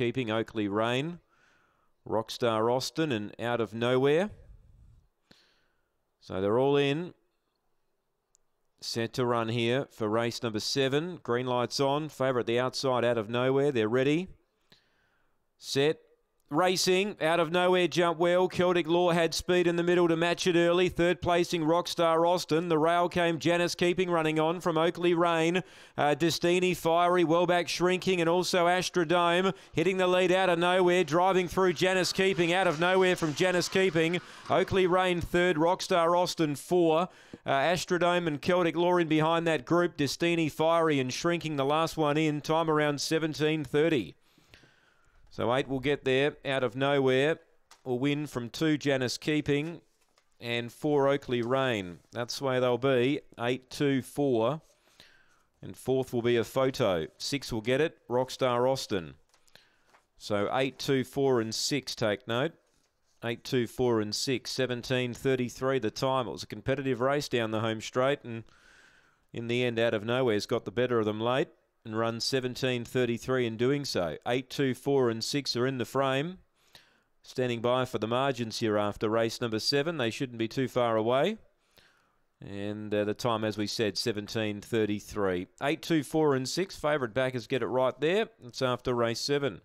Keeping, Oakley Rain, Rockstar Austin, and Out of Nowhere. So they're all in. Set to run here for race number seven. Green lights on. Favourite the outside, Out of Nowhere. They're ready. Set. Racing out of nowhere, jump well. Celtic Law had speed in the middle to match it early. Third placing, Rockstar Austin. The rail came Janice Keeping running on from Oakley Rain. Uh, Destini Fiery, well back shrinking, and also Astrodome hitting the lead out of nowhere. Driving through Janice Keeping out of nowhere from Janice Keeping. Oakley Rain third, Rockstar Austin four. Uh, Astrodome and Celtic Law in behind that group. Destini Fiery and shrinking the last one in. Time around 17.30. So eight will get there out of nowhere. Will win from two Janice Keeping and four Oakley Rain. That's the way they'll be. Eight, two, four. And fourth will be a photo. Six will get it. Rockstar Austin. So eight, two, four, and six. Take note. Eight, two, four, and six. Seventeen thirty-three. The time. It was a competitive race down the home straight, and in the end, out of nowhere's got the better of them late and run 17.33 in doing so. 8, 2, 4 and 6 are in the frame. Standing by for the margins here after race number 7. They shouldn't be too far away. And uh, the time, as we said, 17.33. 8, 2, 4 and 6. Favourite backers get it right there. It's after race 7.